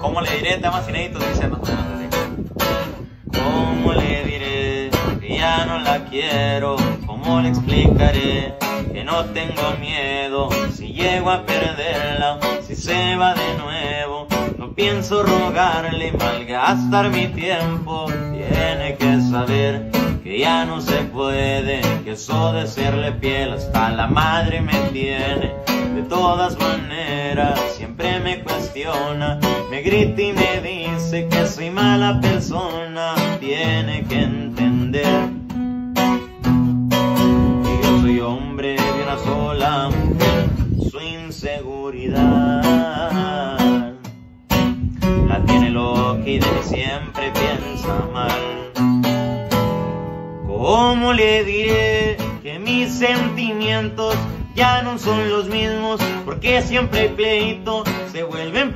¿Cómo le diré temas inéditos diciendo? ¿Cómo le diré que ya no la quiero? ¿Cómo le explicaré que no tengo miedo si llego a perderla? Si se va de nuevo, no pienso rogarle malgastar mi tiempo. Tiene que saber que ya no se puede, que eso de serle piel hasta la madre me tiene. De todas maneras, siempre me cuestiona, me grita y me dice que soy mala persona. Tiene que entender que yo soy hombre de una sola mujer, su inseguridad la tiene loca y de mí siempre piensa mal. ¿Cómo le diré que mis sentimientos ya no son los mismos? Porque siempre hay pleito, se vuelven